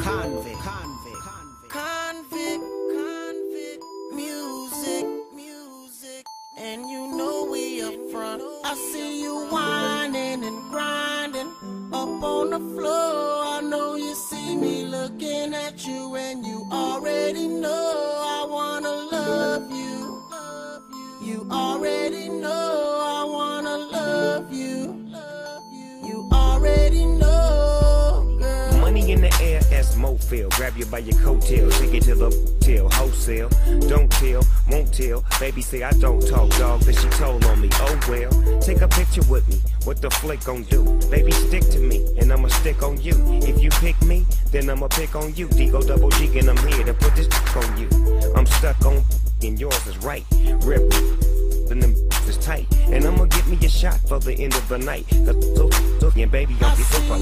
convict, convict, convict, convict, music, music, and you know we up front. I see you whining and grinding up on the floor. I know you see me looking at you, and you already know I wanna love you. You already know that's Mofil. Grab you by your coattail, take it to the till wholesale. Don't tell, won't tell. Baby say I don't talk, dog, but she told on me. Oh well, take a picture with me. What the flick gon' do? Baby, stick to me, and I'ma stick on you. If you pick me, then I'ma pick on you. Digo double G, and I'm here to put this on you. I'm stuck on, and yours is right. Rip, and them is tight. And I'ma get me a shot for the end of the night. Cause, and baby, I'll be see for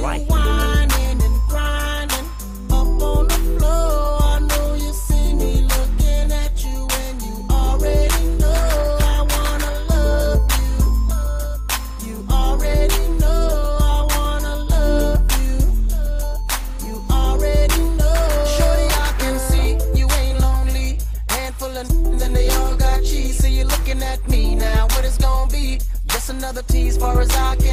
all got cheese. So you're looking at me now. What it's gonna be? Just another tease, far as I can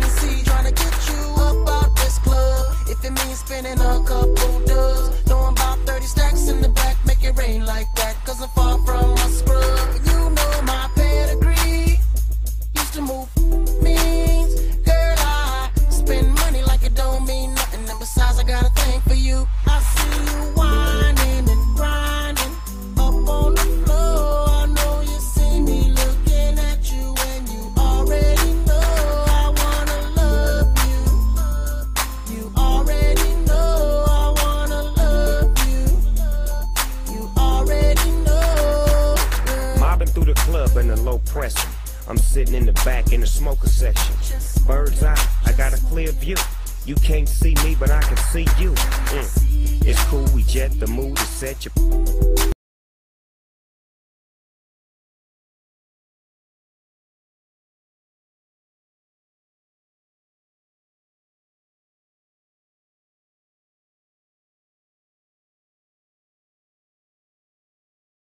through the club in a low pressure. I'm sitting in the back in the smoker section. Bird's eye, I got a clear view. You can't see me, but I can see you. Mm. It's cool, we jet, the mood is set. You